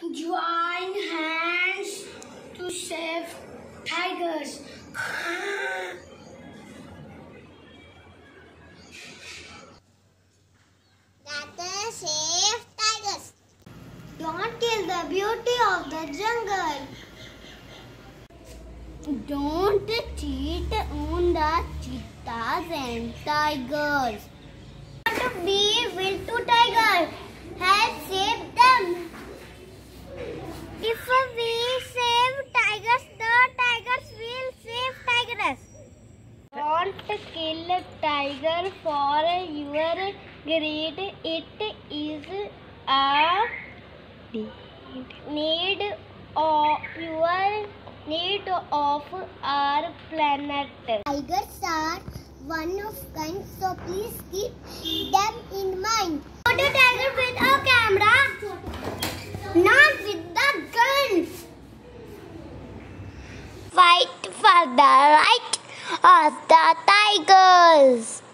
Join hands to save tigers. Save tigers. Don't kill the beauty of the jungle. Don't cheat on the cheetahs and tigers. Want to be will to tiger. Help save them. If we save tigers, the tigers will save tigers. Don't kill a tiger for your greed. It is a need of your need of our planet. Tigers are one of kind, so please keep them in mind. Photo tiger with a camera, not with the guns. Fight for the right the tigers.